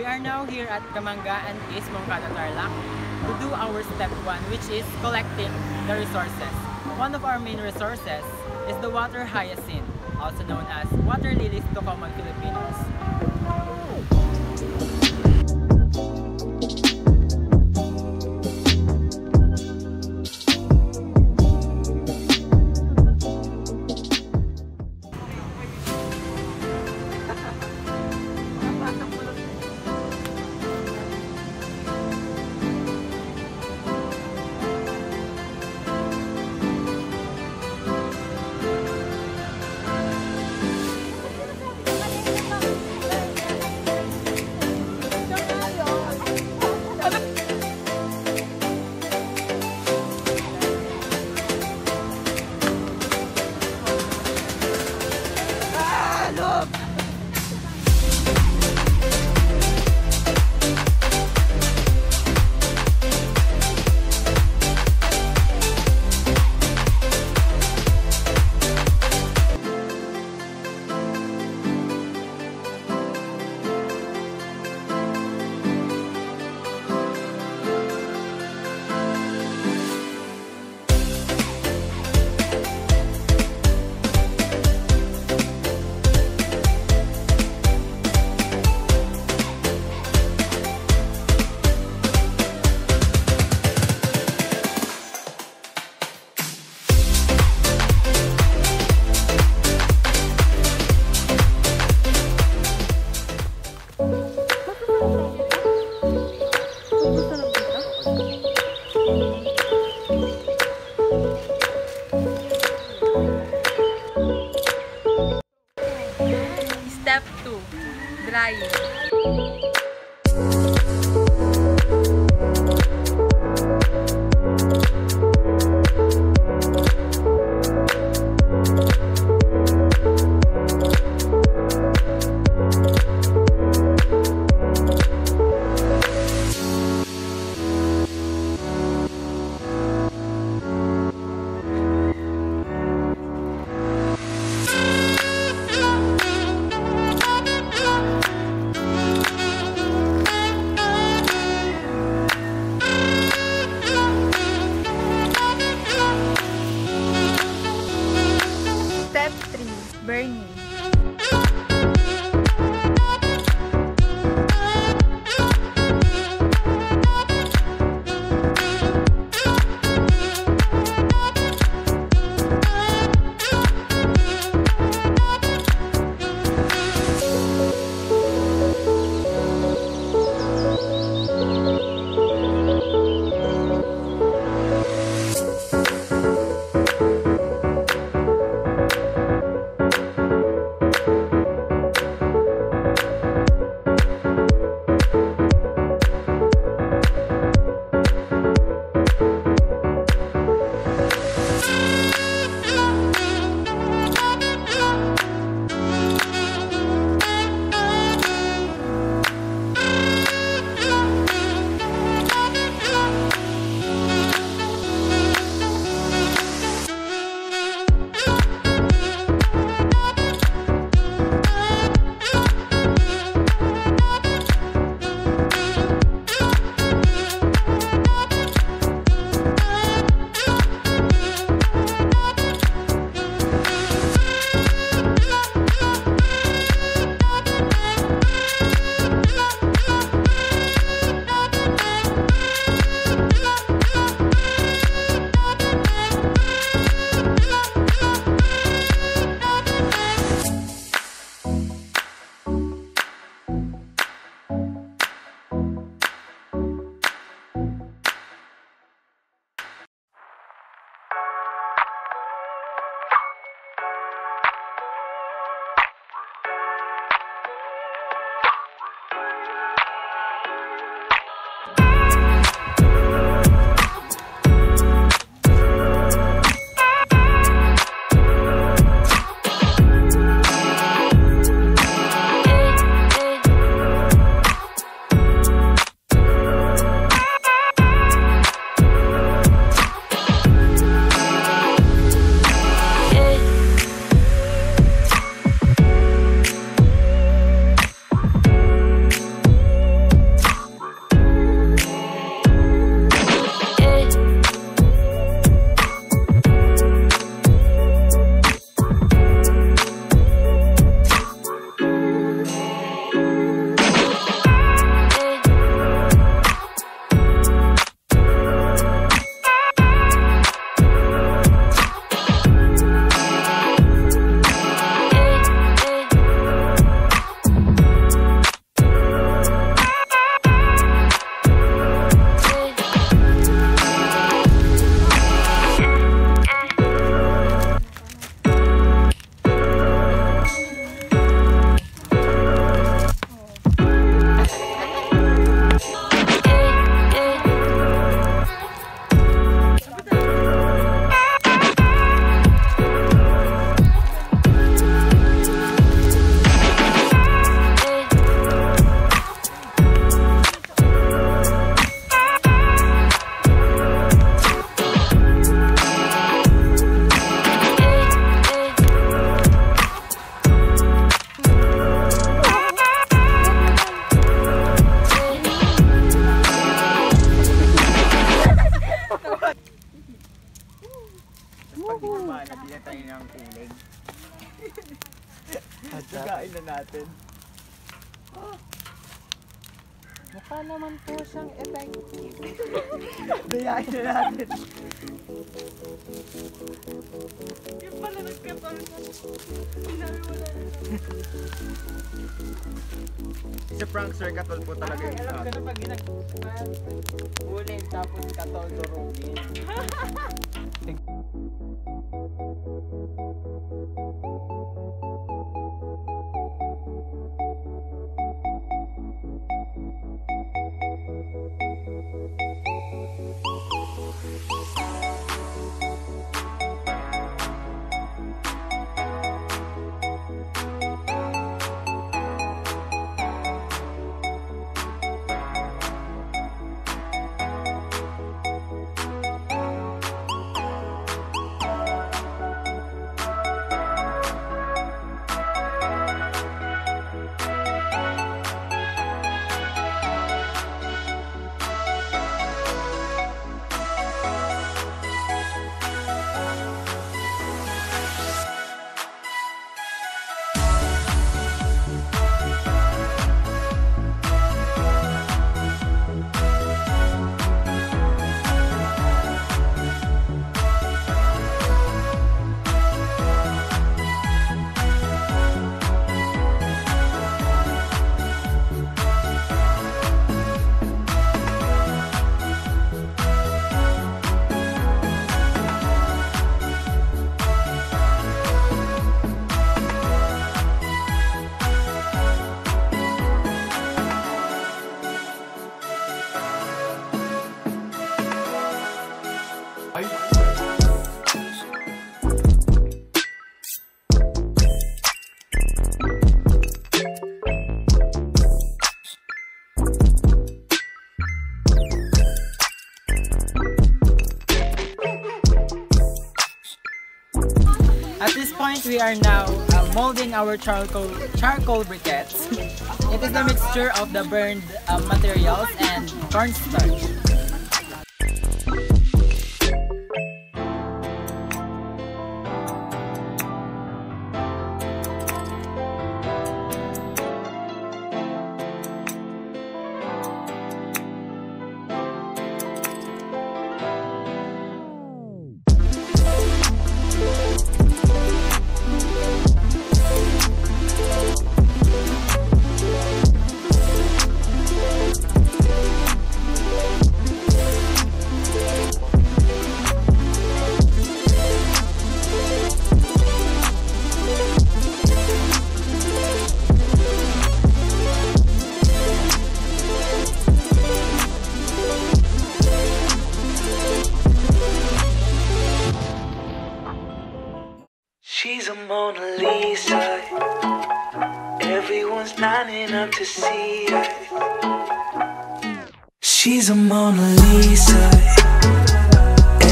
We are now here at Camangaan East Moncada Tarlac to do our step one which is collecting the resources. One of our main resources is the water hyacinth, also known as water lilies to common Filipinos. journey. pag di ba nabili tayo ng uling. Nagain uh, na natin. Mukha naman po siyang effective. Dayain na natin. Yung pala nagkatol ko. Sinabi mo na. Si prankster, katol po talaga yung alam ko na pag ginag... Huli, tapos katol to Robin. Thank you. At this point, we are now uh, molding our charcoal charcoal briquettes. It is a mixture of the burned uh, materials and cornstarch. She's a Mona Lisa.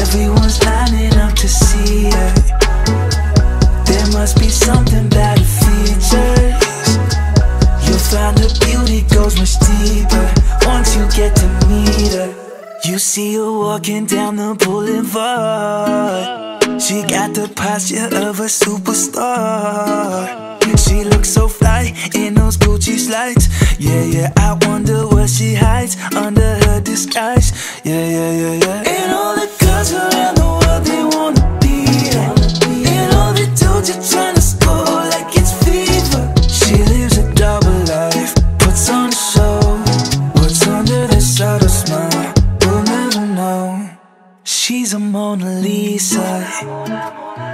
Everyone's lining up to see her. There must be something about her features. You'll find her beauty goes much deeper once you get to meet her. You see her walking down the boulevard. She got the posture of a superstar. She looks so fly in those Gucci slides. Yeah, yeah, I wonder what she hides under her disguise. Yeah, yeah, yeah, yeah. And all the girls around the world, they wanna be her. And all the dudes are trying to score like it's fever. She lives a double life, puts on a show. What's under the subtle smile? We'll never know. She's a Mona Lisa.